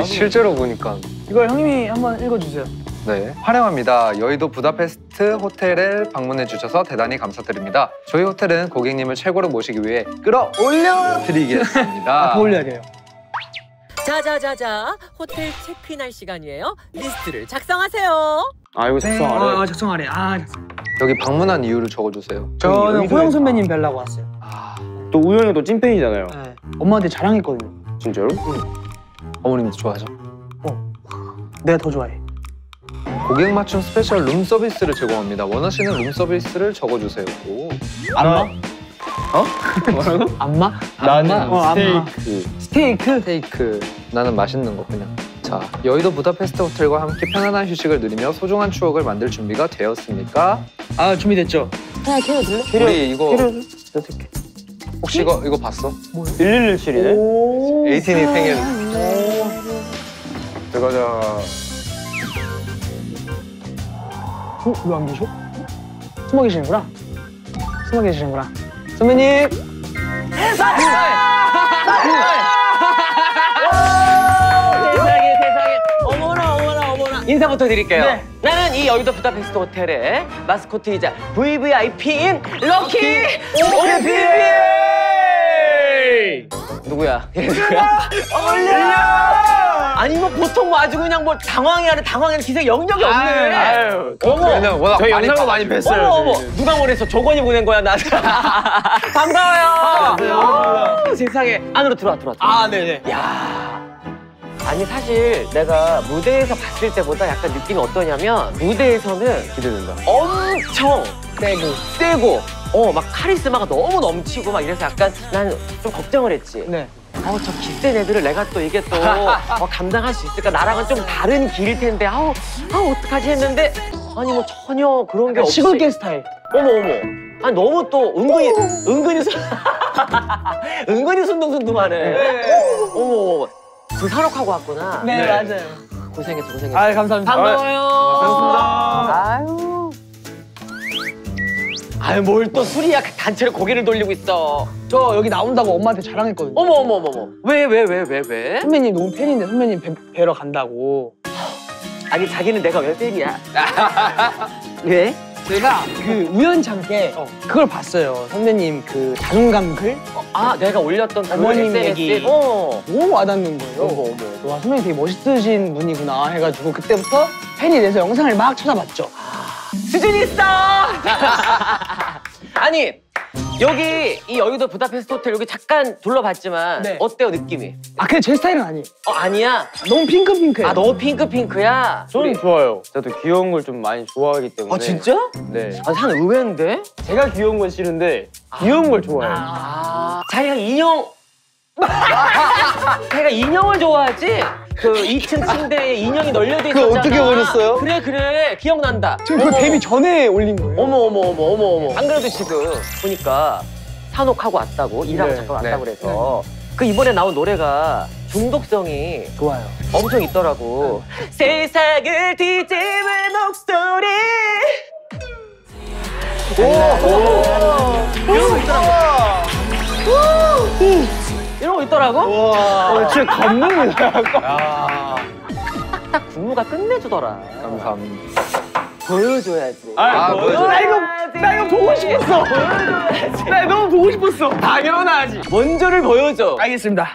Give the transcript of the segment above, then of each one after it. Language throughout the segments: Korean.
나도- 실제로 보니까 이걸 형님이 한번 읽어주세요. 네 환영합니다. 여의도 부다페스트 호텔에 방문해 주셔서 대단히 감사드립니다. 저희 호텔은 고객님을 최고로 모시기 위해 끌어올려 드리겠습니다. 더 올려야 돼요. 자자자자 호텔 체크인할 시간이에요. 리스트를 작성하세요. 아 이거 작성 안 해. 아, 작성하래. 아, 작성. 여기 방문한 이유를 적어주세요. 저는 호영 해. 선배님 뵈려고 왔어요. 아, 또 우영이 또 찐팬이잖아요. 네. 엄마한테 자랑했거든요. 진짜로? 어머님도 좋아하죠? 내가 더 좋아해. 고객 맞춤 스페셜 룸 서비스를 제공합니다. 원하시는 룸 서비스를 적어주세요. 오. 안마? 어? 뭐라고? 안마? 나는 어, 안마. 스테이크. 스테이크? 스테이크 나는 맛있는 거 그냥 자 여의도 부다페스트 호텔과 함께 편안한 휴식을 누리며 소중한 추억을 만들 준비가 되었습니까? 아, 준비됐죠? 하나 키워줄래? 우리 이거 어떻게? 혹시 이거 이거 봤어? 1117이네. 오. 에이틴이 생일 들어가자. 어? 왜안 계셔? 숨어 계시는구나. 숨어 계시는구나. 선배님! 세상에 세상에 어머나 어머나 어머나 인사부터 드릴게요. 네. 나는 이 여의도 부다페스트 호텔의 마스코트이자 VVIP인 럭키 오피피. 누구야? 얘 누구야? 어울려. 아니 뭐 보통 뭐 아주 그냥 뭐 당황해 하는 당황하는 기세 영역이 없네. 아유. 어머. 워낙 저희 많이 영상도 봐- 많이 뵀어요. 어머 어머 저희. 누가 보냈어? 조건이 보낸 거야 나. 반가워요. 어, 세상에 안으로 들어와 들어와. 들어와. 아, 네네. 야. 아니 사실 내가 무대에서 봤을 때보다 약간 느낌이 어떠냐면 무대에서는 기대된다. 엄청 세고 세고 어 막 카리스마가 너무 넘치고 막 이래서 약간 난 좀 걱정을 했지. 네. 어 저 기센 애들을 내가 또 이게 또 어, 감당할 수 있을까 나랑은 좀 다른 길일 텐데 아우 아우 어떡하지 했는데 아니 뭐 전혀 그런 게 없이 시골길 스타일. 어머 어머 아니 너무 또 은근히 은근히 순 은근히 순둥순둥하네 어머 어머 그 산옥하고 왔구나 네, 네. 맞아요. 고생했어 고생했어 아, 감사합니다. 반가워요 반갑습니다. 아유 아유 뭘 또 술이야 단체로 고개를 돌리고 있어 저 여기 나온다고 엄마한테 자랑했거든요. 어머 어머 어머 어머 왜 왜 왜 왜 왜? 선배님 너무 팬인데 선배님 뵈, 뵈러 간다고. 아니 자기는 내가 왜 팬이야 왜? 제가 그 우연찮게 그걸 봤어요. 선배님 그 자존감 글? 아 내가 올렸던 그 어머님 SNS? 얘기. 어 너무 와닿는 거예요. 어머 어머 와, 선배님 되게 멋있으신 분이구나 해가지고 그때부터 팬이 돼서 영상을 막 찾아봤죠. 수준 있어. 아니 여기 이 여의도 부다페스트 호텔 여기 잠깐 둘러봤지만 네. 어때요 느낌이? 아, 근데 제 스타일은 아니에요. 어 아니야. 너무 핑크핑크해요. 아 너무 핑크 핑크야. 저는 좋아요. 저도 귀여운 걸 좀 많이 좋아하기 때문에. 아 진짜? 네. 아니 한 의외인데? 제가 귀여운 건 싫은데 귀여운 걸 좋아해요. 아 자기가 인형. 자기가 인형을 좋아하지? 그 2층 침대에 인형이 널려져 있었잖아. 그거 어떻게 버렸어요? 그래 그래 기억난다. 저 그거 어머, 데뷔 전에 올린 거예요. 어머 어머 어머 어머 어머. 안 그래도 지금 보니까 산옥하고 왔다고 일하고 네, 잠깐 네, 왔다고 그래서 그 이번에 나온 노래가 중독성이 좋아요. 엄청 있더라고. 세상을 뒤집을 목소리. 오, 이런 거 있더라고. 이런 거 있더라고. 어, 진짜 감동이다. 야딱 군무가 끝내주더라. 감사합니다. 보여줘야지. 아, 보여줘. 나 이거 나 이거 보고 싶었어. 보여줘야지. 나 너무 보고 싶었어. 당연하지. 먼저를 보여줘. 알겠습니다.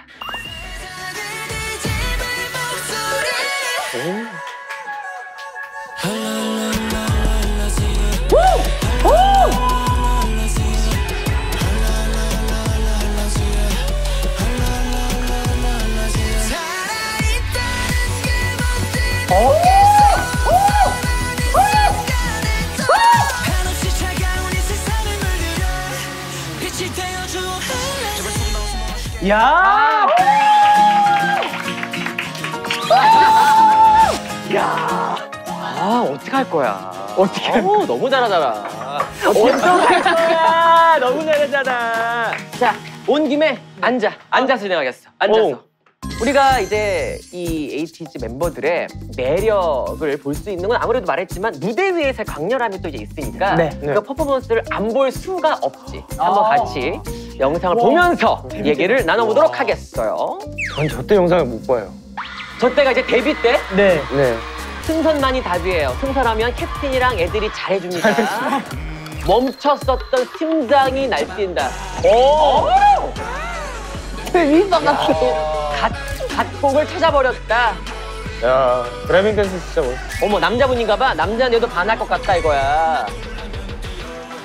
거야? 어떻게? 어, 너무 잘하잖아. 어떡할 거야? 너무 잘하잖아. 자, 온 김에 앉아. 앉아서 진행하겠어. 앉아서. 오. 우리가 이제 이 에이티즈 멤버들의 매력을 볼 수 있는 건 아무래도 말했지만 무대 위에서의 강렬함이 또 이제 있으니까 네. 그 퍼포먼스를 안 볼 수가 없지. 한번 아. 같이 영상을 와. 보면서 얘기를 나눠보도록 하겠어요. 전 저 때 영상을 못 봐요. 저 때가 이제 데뷔 때 네. 네. 승선만이 답이에요. 승선하면 캡틴이랑 애들이 잘해줍니다. 멈췄었던 심장이 날뛴다. 오! 민망났어. 갓, 갓곡을 찾아버렸다. 야 driving 댄스 진짜 멋있어. 어머 남자분인가 봐. 남자인데도 반할 것 같다 이거야.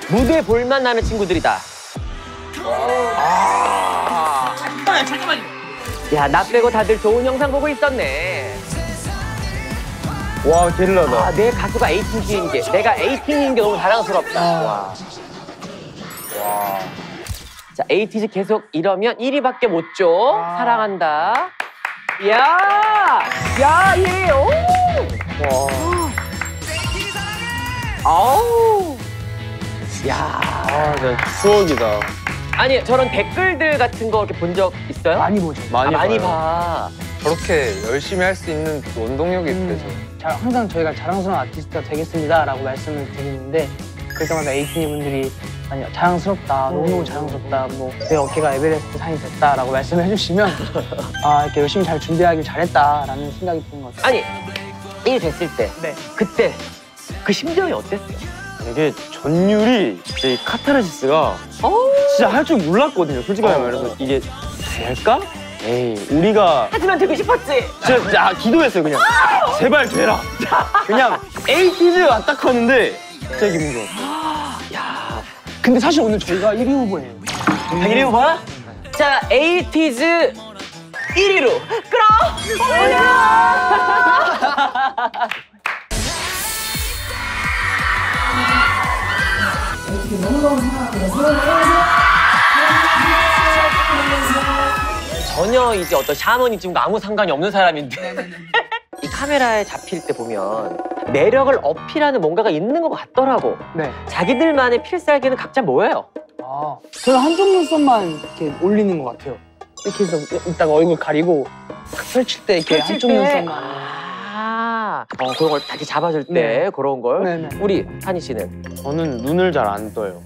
무대 볼만 나는 친구들이다. 잠깐만요, 잠깐만요. 야, 나 빼고 다들 좋은 영상 보고 있었네. 와 게릴라다. 아, 내 가수가 에이틴인 게, 내가 에이틴인 게 너무 자랑스럽다. 와. 자, 에이티즈 계속 이러면 1위밖에 못 줘. 사랑한다. 야! 야, 1위! 오! 와. 아우! 야. 아 진짜 추억이다. 아니, 저런 댓글들 같은 거 이렇게 본 적 있어요? 많이 보죠. 많이 아, 많이. 봐. 저렇게 열심히 할 수 있는 원동력이 음. 되죠. 자, 항상 저희가 자랑스러운 아티스트가 되겠습니다 라고 말씀을 드리는데 그럴 때마다 에이티니 분들이 아니 자랑스럽다, 너무너무 자랑스럽다, 뭐 내 어깨가 에베레스트 산이 됐다 라고 말씀을 해주시면 아 이렇게 열심히 잘 준비하길 잘했다 라는 생각이 드는 것 같아요. 아니, 1위 됐을 때, 네. 그때 그 심정이 어땠어요? 이게 전율이 진짜 이 카타르시스가 어우. 진짜 할 줄 몰랐거든요. 솔직하게 어. 말해서 이게 될까? 에이 우리가 하지만 되고 싶었지. 진짜, 아, 기도했어요 그냥 제발 되라. 그냥 에이티즈가 딱 하는데 진짜 기분 좋았어요. 야, 근데 사실 오늘 저희가 1위 후보예요. 다 1위 후보야? 자, 에이티즈 1위로 끌어 올려! 전혀 이제 어떤 샤머니즘과 아무 상관이 없는 사람인데 이 카메라에 잡힐 때 보면 매력을 어필하는 뭔가가 있는 것 같더라고. 네. 자기들만의 필살기는 각자 뭐예요? 아, 저는 한쪽 눈썹만 이렇게 올리는 것 같아요. 이렇게 해서 이따가 얼굴 가리고 딱 펼칠 때 이렇게 펼칠 한쪽 때? 눈썹만. 아, 어, 그런 걸 다시 잡아줄 때 네. 그런 걸. 네네. 우리 한희 씨는 저는 눈을 잘 안 떠요.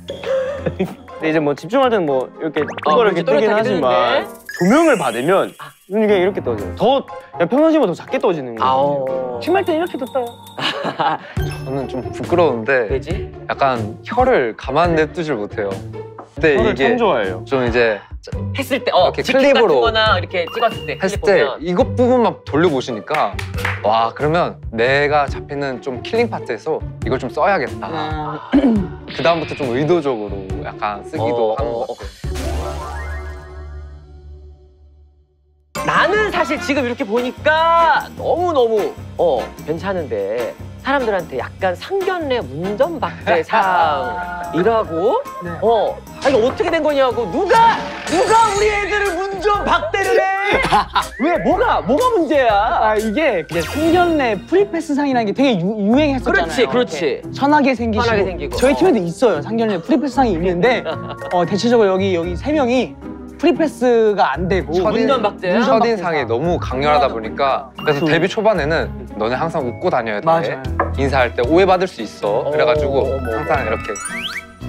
근데 이제 뭐 집중할 때는 뭐 이렇게 어, 똑바로 이렇게 그렇지, 뜨긴 하지만 뜨는데. 조명을 받으면 눈이 그냥 이렇게 떠져요. 더 그냥 평상시보다 더 작게 떠지는 거예요. 심할 때 이렇게도 떠요. 저는 좀 부끄러운데 왜지? 약간 혀를 가만 냅두질 못해요. 근데 저를 이게 참 좋아해요. 좀 이제 했을 때, 어, 이렇게 클립으로 거나 이렇게 찍었을 때, 했을 때 보면. 이것 부분만 돌려보시니까 와 그러면 내가 잡히는 좀 killing 파트에서 이걸 좀 써야겠다. 아, 그 다음부터 좀 의도적으로 약간 쓰기도 어, 하는 어, 것 같아요. 나는 사실 지금 이렇게 보니까 너무너무 어 괜찮은데 사람들한테 약간 상견례 문전박대상이라고 네. 어 아, 이게 어떻게 된 거냐고 누가 누가 우리 애들을 문전박대를 해? 왜 뭐가 뭐가 문제야? 아 이게 이제 상견례 프리패스상이라는 게 되게 유, 유행했었잖아요. 그렇지 그렇지. 선하게 생기시고. 선하게 생기고. 저희 어. 팀에도 있어요. 상견례 프리패스상이 있는데 어, 대체적으로 여기 여기 세 명이 프리패스가 안 되고 첫인- 문전박대야? 문전- 첫인상이 너무 강렬하다 보니까 그래서 데뷔 초반에는 너네 항상 웃고 다녀야 돼. 맞아요. 인사할 때 오해받을 수 있어. 그래가지고 어, 어머, 항상 이렇게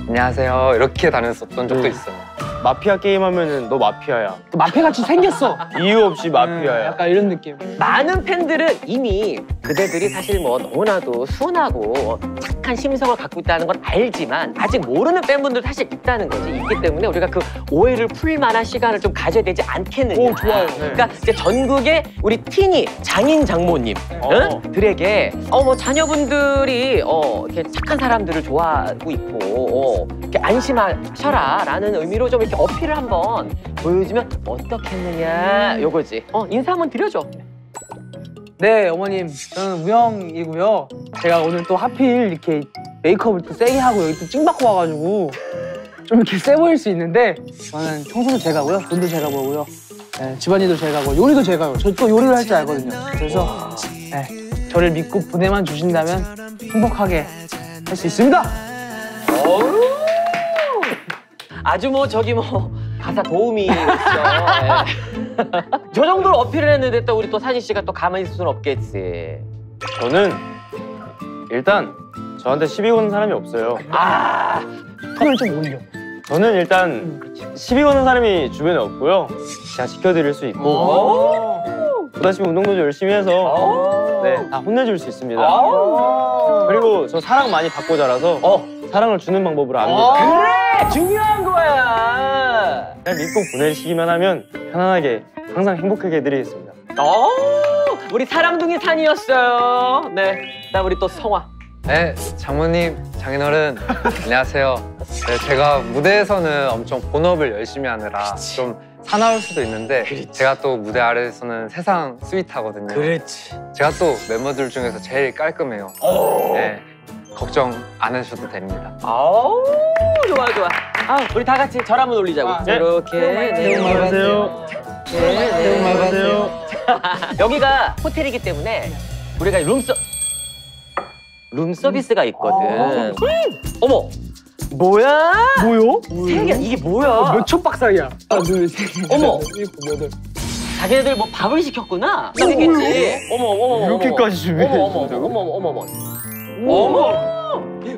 안녕하세요 이렇게 다녔었던 적도 음. 있어요. 마피아 게임 하면은 너 마피아야. 또 마피아같이 생겼어. 이유 없이 음, 마피아야. 약간 이런 느낌. 많은 팬들은 이미 그대들이 사실 뭐 너무나도 순하고 착한 심성을 갖고 있다는 건 알지만 아직 모르는 팬분들도 사실 있다는 거지. 있기 때문에 우리가 그 오해를 풀 만한 시간을 좀 가져야 되지 않겠느냐. 오, 좋아요. 그러니까 이제 전국의 우리 티니 장인 장모님 어. 응? 들에게 어 뭐 자녀분들이 어 이렇게 착한 사람들을 좋아하고 있고 어, 이렇게 안심하셔라라는 의미로 좀 이렇게 어필을 한번 보여주면 어떻겠느냐 요거지. 어 인사 한번 드려줘. 네, 어머님. 저는 우영이고요. 제가 오늘 또 하필 이렇게 메이크업을 또 세게 하고 여기 또 찡받고 와가지고 좀 이렇게 세 보일 수 있는데 저는 청소도 제가 하고요. 돈도 제가 벌고요. 네, 집안일도 제가 하고 요리도 제가 해요. 저또 요리를 할 줄 알거든요. 그래서 네, 저를 믿고 보내만 주신다면 행복하게 할 수 있습니다. 아주 뭐 저기 뭐 가사 도우미 있어. 예. 저 정도로 어필을 했는데 또 우리 또 산희 씨가 또 가만히 있을 수는 없겠지. 저는 일단 저한테 시비 거는 사람이 없어요. 아, 톤을 좀 올려. 저는 일단 시비 거는 사람이 주변에 없고요. 제가 지켜드릴 수 있고 오. 보다시피 운동도 좀 열심히 해서 오. 네, 다 혼내줄 수 있습니다. 오. 그리고 저 사랑 많이 받고 자라서 어. 사랑을 주는 방법을 압니다. 그래 중요한 거야. 그냥 믿고 보내시기만 하면 편안하게 항상 행복하게 해드리겠습니다. 어, 우리 사랑둥이 산이었어요. 네, 그다음 우리 또 성화. 네, 장모님, 장인어른, 안녕하세요. 네, 제가 무대에서는 엄청 본업을 열심히 하느라 좀 사나울 수도 있는데 제가 또 무대 아래에서는 세상 스윗하거든요. 그렇지. 제가 또 멤버들 중에서 제일 깔끔해요. 네, 걱정 안 하셔도 됩니다. 아우 좋아 좋아. 아 우리 다 같이 절 한번 올리자고. 아, 네. 이렇게. 네. 안녕하세요. 네, 네. 안녕하세요. 여기가 호텔이기 때문에 우리가 룸서 룸 서비스가 있거든. 음. 어머 뭐야? 뭐요? 세 개. 이게 뭐야? 몇초 박사야? 하나, 둘, 셋, 넷, 어머. 일곱, 여덟. 자기네들 뭐 밥을 시켰구나. 그러겠지. 어머 어머 어머. 이렇게까지 준비해 어머 어머? 어머 어머 어머. 어머.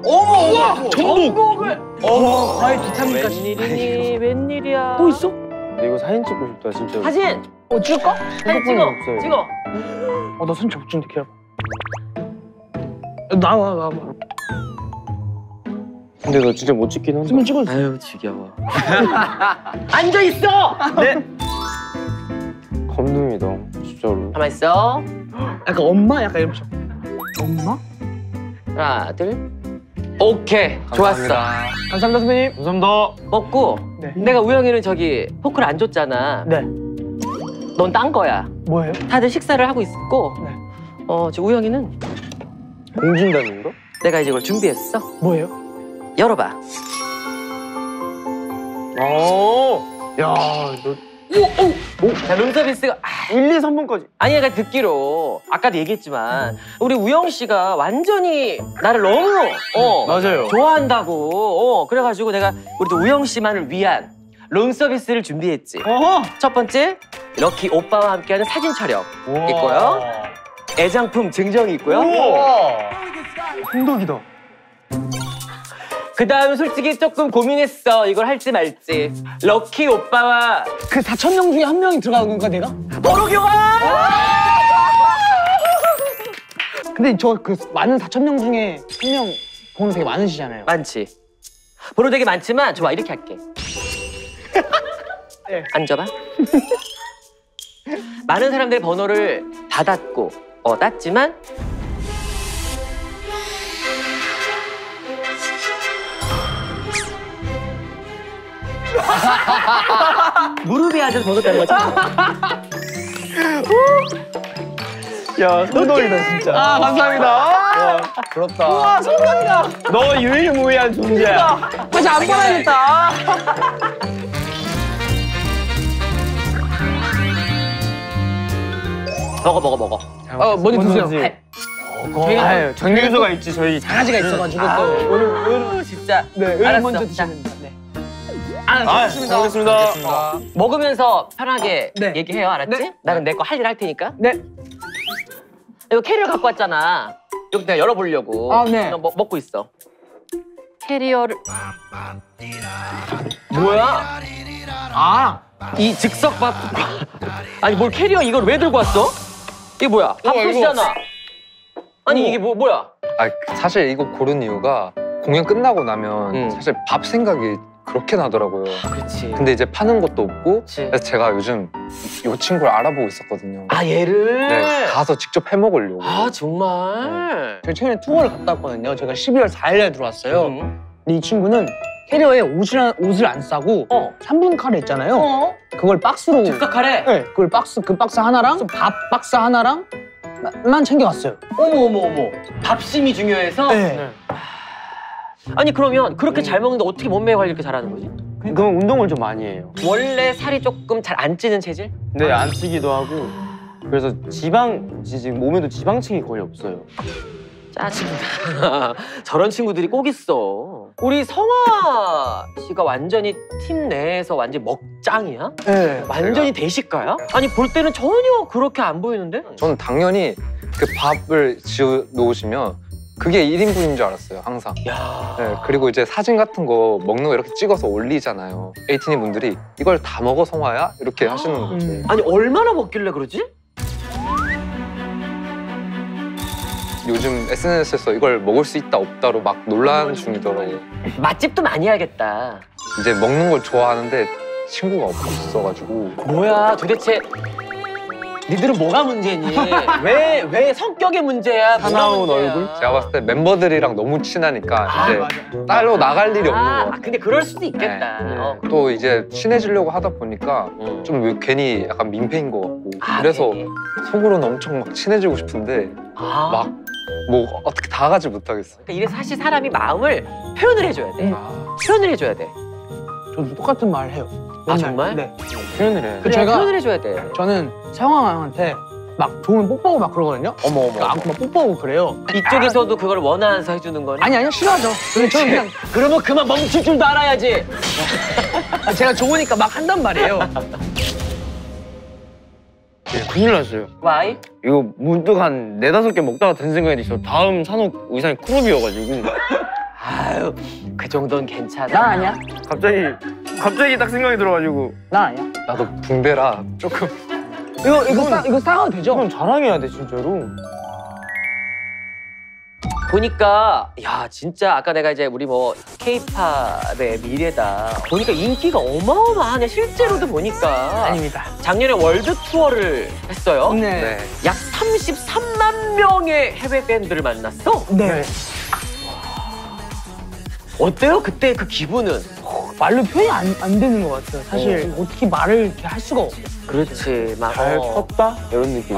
어머 어머. 전복 을. 어머. 과일 비타민까지. 웬일이니? 웬일이야? 또 있어? 근데 이거 사진 찍고 싶다 진짜. 사진. 어, 찍을까? 사진 찍어. 없어요. 찍어. 어, 나손 접준데 기다려. 나와, 나와. 근데 너 진짜 못 찍긴. 쓰면 찍어줘. 아유 지겨워. 앉아 있어. 네. 감동이다 진짜로. 가만 있어. 약간 엄마? 약간 이러면서. 엄마? 하나 둘. 오케이. 좋았어. 감사합니다. 감사합니다, 선배님. 감사합니다. 먹고 네. 내가 우영이는 저기 포크를 안 줬잖아. 네. 넌 딴 거야. 뭐예요? 다들 식사를 하고 있고. 네. 어, 지금 우영이는 공준다는 거? 내가 이제 이걸 준비했어. 뭐예요? 열어봐. 어. 야, 너 자, 룸서비스가 아, 1, 2, 3번까지. 아니 내가 듣기로 아까도 얘기했지만 우리 우영 씨가 완전히 나를 너무 어 맞아요. 좋아한다고 어 그래가지고 내가 우리 또 우영 씨만을 위한 룸서비스를 준비했지. 어허. 첫 번째 럭키 오빠와 함께하는 사진 촬영 있고요. 애장품 증정이 있고요. 홍덕이다. 그 다음 솔직히 조금 고민했어 이걸 할지 말지. 럭키 오빠와 그 4천 명 중에 한 명이 들어가는 건가, 내가? 교환. 근데 저 그 많은 4천 명 중에 한명 번호 되게 많으시잖아요. 많지. 번호 되게 많지만 좋아 이렇게 할게. 네. 앉아봐. 많은 사람들의 번호를 받았고 어 땄지만 무릎에 앉은 번호 딴 거지. 야, 성덕이다 진짜. 아, 감사합니다. 와, 부럽다. 아, 성공이다. 너 유일무이한 존재야. 다시 안 받아야겠다. 먹어 먹어 먹어. 어, 먼저 드세요. 네. 저희가 아유, 정유소가 있지 저희. 강아지가 있어가지고 또. 아, 진짜. 네, 을 알았어. 먼저 자, 드시면. 네. 아, 잘 먹겠습니다. 알겠습니다. 먹으면서 편하게 네. 얘기해요, 알았지? 네. 나는 내 거 할 일 할 테니까. 네. 이거 캐리어 갖고 왔잖아. 이거 내가 열어보려고. 아, 네. 너 먹, 먹고 있어. 캐리어를. 뭐야? 아, 이 즉석 밥. 아니 뭘 캐리어 이걸 왜 들고 왔어? 이게 뭐야? 밥솥이잖아. 아니 이게 뭐 뭐야? 아, 사실 이거 고른 이유가 공연 끝나고 나면 음. 사실 밥 생각이 그렇게 나더라고요. 그렇지. 근데 이제 파는 것도 없고 그렇지. 그래서 제가 요즘 이 친구를 알아보고 있었거든요. 아 얘를. 네, 가서 직접 해 먹으려고. 아 정말. 저희 최근에 투어를 갔다 왔거든요. 제가 12월 4일날 들어왔어요. 음. 근데 이 친구는 캐리어에 옷을, 옷을 안 싸고 어. 3분 카레 있잖아요. 어? 그걸 박스로 즉석 카레. 네, 그걸 박스 그 박스 하나랑 밥 박스 하나랑 마- 만 챙겨갔어요. 어머 어머 어머. 밥심이 중요해서. 네. 아니 그러면 그렇게 잘 먹는데 어떻게 몸매 관리 이렇게 잘하는 거지? 그럼 운동을 좀 많이 해요. 원래 살이 조금 잘 안 찌는 체질? 근데 안 찌기도 하고. 그래서 지방 지금 몸에도 지방층이 거의 없어요. 짜증나. 저런 친구들이 꼭 있어. 우리 성아 씨가 완전히 팀 내에서 완전 먹장이야? 네. 완전히 대식가야? 아니 볼 때는 전혀 그렇게 안 보이는데? 저는 당연히 그 밥을 지어 놓으시면 그게 1인분인 줄 알았어요, 항상. 야. 네, 그리고 이제 사진 같은 거 먹는 거 이렇게 찍어서 올리잖아요. 에이티니 분들이 이걸 다 먹어 성화야? 이렇게 하시는 거죠. 음. 아니 얼마나 먹길래 그러지? 요즘 SNS에서 이걸 먹을 수 있다 없다로 막 논란 중이더라고요. 맛집도 많이 해야겠다. 이제 먹는 걸 좋아하는데 친구가 없어가지고 뭐야 도대체 니들은 뭐가 문제니? 왜, 왜 성격의 문제야? 사나운? 얼굴? 제가 봤을 때 멤버들이랑 너무 친하니까 아, 이제 맞아. 딸로 나갈 일이 없는 것 아, 같아요. 근데 그럴 수도 있겠다. 네. 어. 또 이제 친해지려고 하다 보니까 음. 좀 왜- 괜히 약간 민폐인 것 같고 아, 그래서 네. 속으로는 엄청 막 친해지고 싶은데 아. 막뭐 어떻게 다 가지 못하겠어. 그러니까 이래 사실 사람이 마음을 표현을 해줘야 돼. 아, 표현을 해줘야 돼. 저도 똑같은 말 해요. 아. 정말? 네. 표현을 해. 그 그래, 제가- 표현을 해줘야 돼. 저는 상황한테 막 좋으면 뽀뽀하고 막 그러거든요. 어머 어머. 그러니까 막 뽀뽀하고 그래요. 이쪽에서도 그걸 원하면서 해주는 거니? 아니 아니요 싫어하죠. 근데 저는 그냥 그러면 그만 멈출 줄도 알아야지. 제가 좋으니까 막 한단 말이에요. 예, 큰일 났어요. Why? 이거 문득 한 네다섯 개 먹다가 든 생각이 있어. 다음 신곡 의상이 crop이어가지고 아유 그 정도는 괜찮아. 난 아니야. 갑자기 갑자기 딱 생각이 들어가지고 난 아니야. 나도 붕대라 조금 이거 이거 싸 이거 싸가도 되죠? 이건 자랑해야 돼 진짜로. 보니까 야 진짜 아까 내가 이제 우리 뭐 케이팝의 미래다 보니까 인기가 어마어마하네 실제로도 보니까 아닙니다. 작년에 월드 투어를 했어요 네. 네. 약 33만 명의 해외 팬들을 만났어 네. 어때요 그때 그 기분은 말로 표현이 안, 안 되는 것 같아요. 사실 어. 떻게 말을 이렇게 할 수가 없어요. 그렇지 막 잘 어. 컸다 이런 느낌.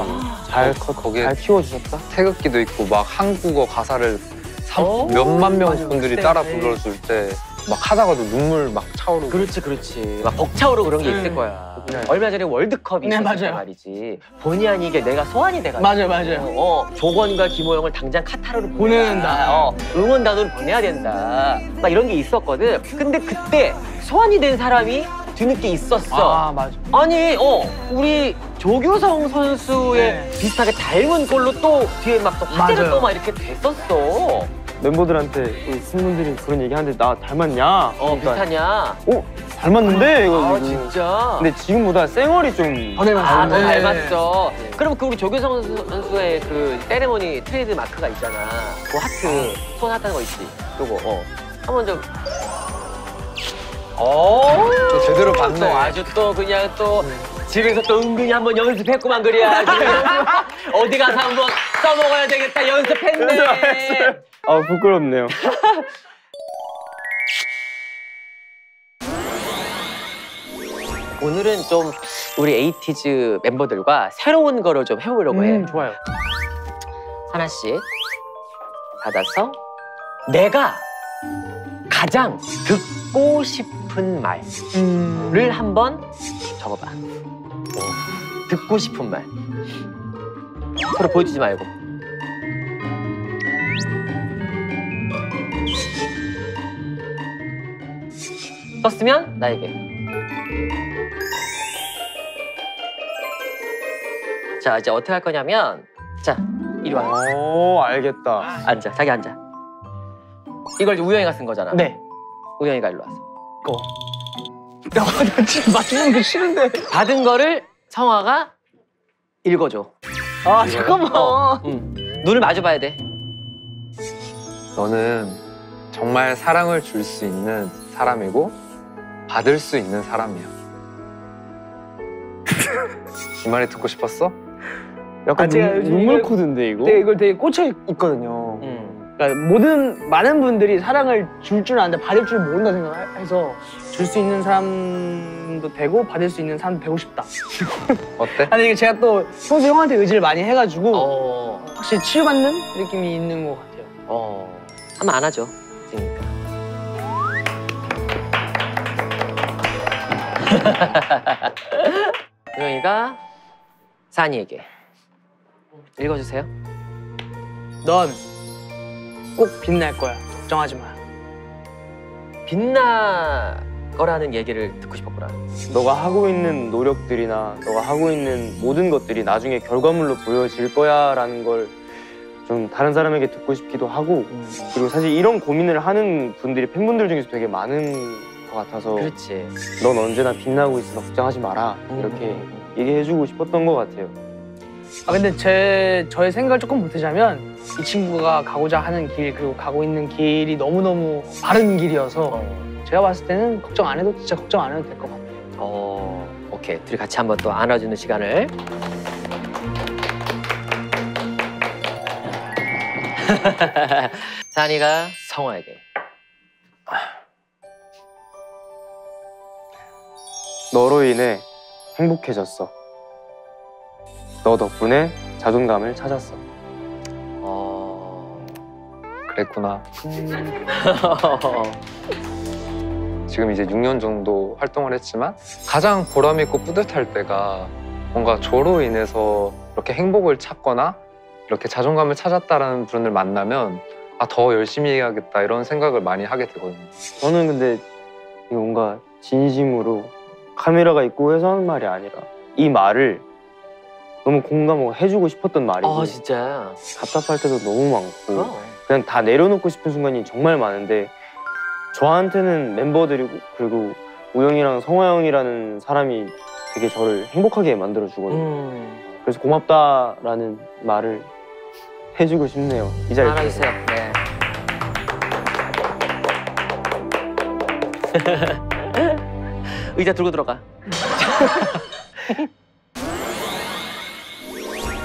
잘 컸. 거기에 잘 키워주셨다. 태극기도 있고 막 한국어 가사를 삼- 어, 몇만 명 맞아. 분들이 네, 따라 네. 불러줄 때 막 하다가도 눈물 막 차오르고 그렇지 그렇지 막 벅차오르고 그런 게 네. 있을 거야 네. 얼마 전에 월드컵이 네, 있었단 맞아요. 말이지 본의 아니게 내가 소환이 돼가지고 맞아요, 맞아요. 어, 조건과 김호영을 당장 카타르로 보내는다. 어, 응원단으로 보내야 된다. 막 이런 게 있었거든. 근데 그때 소환이 된 사람이 뒤늦게 있었어. 아 맞아. 아니, 어, 우리 조규성 선수의 네. 비슷하게 닮은 걸로 또 뒤에 막 또 화제가 맞아요. 또 막 이렇게 됐었어. 멤버들한테 우리 팬분들이 그런 얘기 하는데 나 닮았냐? 어, 그러니까, 비슷하냐? 어 닮았는데 이거. 아. 진짜. 근데 지금보다 쌩얼이 좀. 더 닮았어요. 아, 더 네. 닮았어. 그럼 그 우리 조규성 선수의 그 세레모니 트레이드 마크가 있잖아. 그 하트, 손 하트 하는 거 있지. 요거, 어. 한번 좀. 어, 저 제대로 봤네. 또 아주 또 그냥 또 집에서 또 은근히 한번 연습했구만 그래야 어디 가서 한번 써먹어야 되겠다 연습했네. 아 부끄럽네요. 오늘은 좀 우리 에이티즈 멤버들과 새로운 거를 좀 해보려고 해. 음, 좋아요. 하나씩 받아서 내가 가장 듣고 싶은 말을 음. 한번 적어봐. 듣고 싶은 말. 서로 보여주지 말고. 썼으면 나에게. 자, 이제 어떻게 할 거냐면, 자, 이리 와. 오 알겠다. 앉아, 자기 앉아. 이걸 이제 우영이가 쓴 거잖아. 네. 우영이가 일로 와서. 나, 나 지금 맞추는 게 싫은데. 받은 거를 성화가 읽어줘. 아 잠깐만. 어, 응. 눈을 마주 봐야 돼. 너는 정말 사랑을 줄 수 있는 사람이고 받을 수 있는 사람이야. 이 말이 듣고 싶었어? 약간 아, 제가 눈, 눈물 코드인데 이거. 되게 이걸 되게 꽂혀 있거든요. 응. 그러니까 모든 많은 분들이 사랑을 줄 줄 아는데 받을 줄 모른다 생각해서 줄 수 있는 사람도 되고 받을 수 있는 사람도 되고 싶다. 어때? 아니 이게 제가 또 평소 형한테 의지를 많이 해가지고 어, 확실히 치유받는 느낌이 있는 것 같아요. 어. 하면 안 하죠. 우영이가 산이에게 읽어주세요. 넌 꼭 빛날 거야. 걱정하지 마. 빛나 거라는 얘기를 듣고 싶었구나. 너가 하고 있는 노력들이나 너가 하고 있는 모든 것들이 나중에 결과물로 보여질 거야라는 걸 좀 다른 사람에게 듣고 싶기도 하고 그리고 사실 이런 고민을 하는 분들이 팬분들 중에서 되게 많은 것 같아서 그렇지. 넌 언제나 빛나고 있어 걱정하지 마라 이렇게 얘기해주고 싶었던 것 같아요. 아 근데 제 저의 생각을 조금 보태자면 이 친구가 가고자 하는 길 그리고 가고 있는 길이 너무 너무 바른 길이어서 제가 봤을 때는 걱정 안 해도 진짜 걱정 안 해도 될 것 같아요. 어, 오케이. 둘이 같이 한번 또 안아주는 시간을. 산이가 성화에게. 너로 인해 행복해졌어. 너 덕분에 자존감을 찾았어. 어. 그랬구나. 지금 이제 6년 정도 활동을 했지만 가장 보람 있고 뿌듯할 때가 뭔가 저로 인해서 이렇게 행복을 찾거나 이렇게 자존감을 찾았다라는 분을 만나면 아 더 열심히 해야겠다 이런 생각을 많이 하게 되거든요. 저는 근데 뭔가 진심으로 카메라가 있고 해서 하는 말이 아니라 이 말을 너무 공감하고 해주고 싶었던 말이고 어, 진짜. 답답할 때도 너무 많고 어. 그냥 다 내려놓고 싶은 순간이 정말 많은데 저한테는 멤버들이고 그리고 우영이랑 성화 형이라는 사람이 되게 저를 행복하게 만들어 주거든요. 음. 그래서 고맙다라는 말을 해주고 싶네요. 이 자리에서. 안아주세요. 네. 의자 들고 들어가.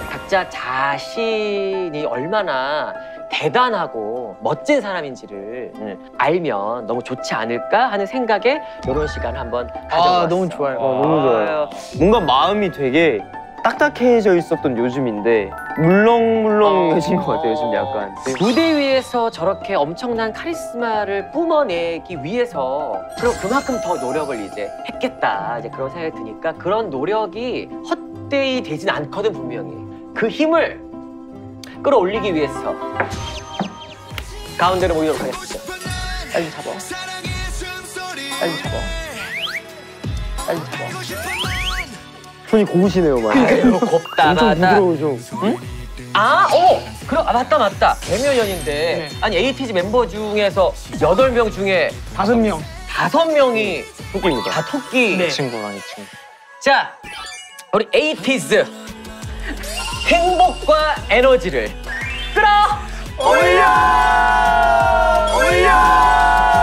각자 자신이 얼마나 대단하고 멋진 사람인지를 음, 알면 너무 좋지 않을까 하는 생각에 이런 시간 한번 가져봤어요. 아 너무 좋아요. 어, 너무 좋아요. 뭔가 마음이 되게 딱딱해져 있었던 요즘인데 물렁물렁해진 것 같아요. 요즘 약간. 무대 위에서 저렇게 엄청난 카리스마를 뿜어내기 위해서 그럼 그만큼 더 노력을 이제 했겠다 이제 그런 생각이 드니까 그런 노력이 헛되이 되진 않거든 분명히 그 힘을 끌어올리기 위해서 가운데로 모이도록 하겠습니다 빨리 잡아. 빨리 잡아. 빨리 잡아. 손이 고우시네요, 막. 아유 곱다 엄청 맞다 부드러우죠. 아, 오! 그럼, 아, 맞다, 맞다. 개묘 연인데. 아니, 에이티즈 멤버 중에서 여덟 명 중에 다섯 명. 다섯 명이 토끼입니다. 다 토끼. 네. 이 친구랑 이 친구. 자, 우리 에이티즈 행복과 에너지를 끌어 올려! 한없